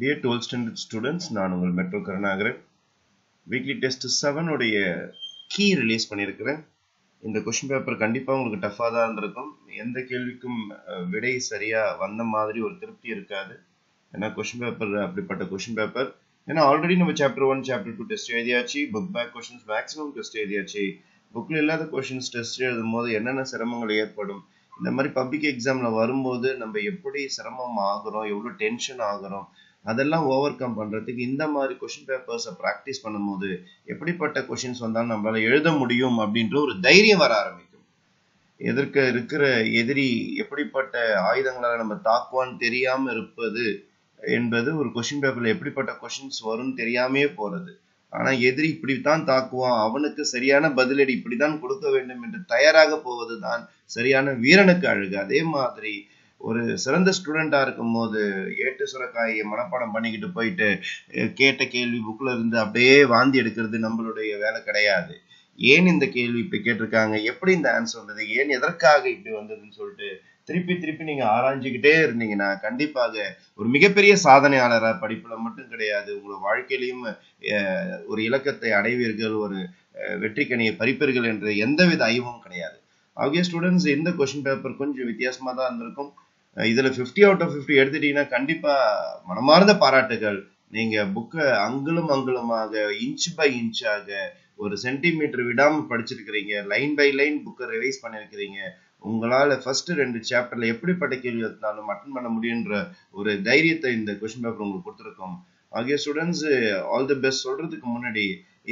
Dear twelfth standard students நான் உங்கள் metro Karunakaran. Weekly test seven உடைய கீ ரிலீஸ் பண்ணியிருக்கிறேன். இந்த கொஷின் பேப்பர் கண்டிப்பாக உங்களுக்கு டஃப்பாக தான் இருந்திருக்கும். எந்த கேள்விக்கும் விடை சரியாக வந்த மாதிரி ஒரு திருப்தி இருக்காது. ஏன்னா கொஷின் பேப்பர் அப்படிப்பட்ட கொஷின் பேப்பர் ஏன்னா ஆல்ரெடி நம்ம chapter one chapter two test எழுதியாச்சு. Book back questions maximum test எழுதியாச்சு. புக்கில் இல்லாத கொஷின்ஸ் டெஸ்ட் எழுதும் போது என்னென்ன சிரமங்கள் ஏற்படும்? இந்த மாதிரி பப்ளிக் எக்ஸாமில் வரும்போது நம்ம எப்படி சிரமம் ஆகுறோம்? எவ்வளோ டென்ஷன் ஆகுறோம்? அதெல்லாம் ஓவர் கம் பண்ணுறதுக்கு இந்த மாதிரி கொஷின் பேப்பர்ஸை ப்ராக்டிஸ் பண்ணும்போது எப்படிப்பட்ட கொஷின்ஸ் வந்தாலும் நம்மளால் எழுத முடியும் அப்படின்ற ஒரு தைரியம் வர ஆரம்பிக்கும். எதிர்க்க இருக்கிற எதிரி எப்படிப்பட்ட ஆயுதங்களால் நம்ம தாக்குவான்னு தெரியாமல் இருப்பது என்பது ஒரு கொஷின் பேப்பரில் எப்படிப்பட்ட கொஷின்ஸ் வரும்னு தெரியாமையே போகிறது ஆனால் எதிரி இப்படித்தான் தாக்குவான் அவனுக்கு சரியான பதிலடி இப்படித்தான் கொடுக்க வேண்டும் என்று தயாராக போவது தான் சரியான வீரனுக்கு அழகு. அதே மாதிரி ஒரு சிறந்த ஸ்டூடெண்டா இருக்கும் போது ஏட்டு சுரக்காயை மனப்பாடம் பண்ணிக்கிட்டு போயிட்டு கேட்ட கேள்வி புக்ல இருந்து அப்படியே வாந்தி எடுக்கிறது நம்மளுடைய வேலை கிடையாது. ஏன் இந்த கேள்வி இப்படி கேட்டிருக்காங்க? எப்படி இந்த ஆன்சர் வந்தது? ஏன் எதற்காக இப்படி வந்ததுன்னு சொல்லிட்டு திருப்பி திருப்பி நீங்க ஆராய்ஞ்சிக்கிட்டே இருந்தீங்கன்னா கண்டிப்பாக ஒரு மிகப்பெரிய சாதனையாளரா படிப்புல மட்டும் கிடையாது உங்களோட வாழ்க்கையிலையும் அஹ், ஒரு இலக்கத்தை அடைவீர்கள் ஒரு அஹ், வெற்றிக்கனியை பறிப்பீர்கள் என்ற எந்தவித ஐயமும் கிடையாது. ஆகிய ஸ்டூடெண்ட்ஸ் இந்த கொஸ்டின் பேப்பர் கொஞ்சம் வித்தியாசமாக தான் இருந்திருக்கும். இதில் ஃபிஃப்டி அவுட் ஆஃப் 50 எடுத்துட்டீங்கன்னா கண்டிப்பாக மனமார்ந்த பாராட்டுகள். நீங்கள் புக்கை அங்குலும் அங்குலமாக இன்ச் பை இன்ச்சாக ஒரு சென்டிமீட்டர் விடாமல் படிச்சிருக்கிறீங்க. லைன் பை லைன் புக்கை ரிவைஸ் பண்ணியிருக்கிறீங்க உங்களால் ஃபஸ்ட்டு ரெண்டு சாப்டரில் எப்படிப்பட்ட கேள்வி இருந்தாலும் அட்டன் பண்ண முடியுன்ற ஒரு தைரியத்தை இந்த கொஷின் பேப்பர் உங்களுக்கு கொடுத்துருக்கோம். ஆகிய ஸ்டூடெண்ட்ஸ் ஆல் தி பெஸ்ட் சொல்கிறதுக்கு முன்னாடி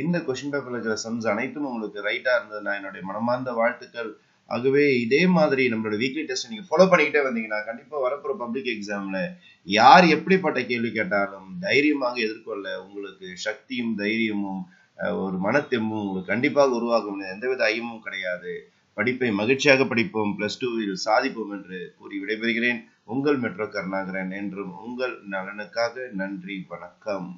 இந்த கொஷின் பேப்பரில் இருக்கிற சம்ஸ் அனைத்தும் உங்களுக்கு ரைட்டா இருந்ததுன்னா என்னுடைய மனமார்ந்த வாழ்த்துக்கள். ஆகவே இதே மாதிரி நம்மளோட வீக்லி டெஸ்ட் நீங்க ஃபாலோ பண்ணிக்கிட்டே வந்தீங்கன்னா கண்டிப்பா வரப்போற பப்ளிக் எக்ஸாம்ல யார் எப்படிப்பட்ட கேள்வி கேட்டாலும் தைரியமாக எதிர்கொள்ள உங்களுக்கு சக்தியும் தைரியமும் ஒரு மனத்தெம்பும் உங்களுக்கு கண்டிப்பாக உருவாகும். எந்தவித ஐயமும் கிடையாது. படிப்பை மகிழ்ச்சியாக படிப்போம். பிளஸ் டூவில் சாதிப்போம் என்று கூறி விடைபெறுகிறேன். உங்கள் மெட்ரோ கருணாகரன் என்றும் உங்கள் நலனுக்காக நன்றி வணக்கம்.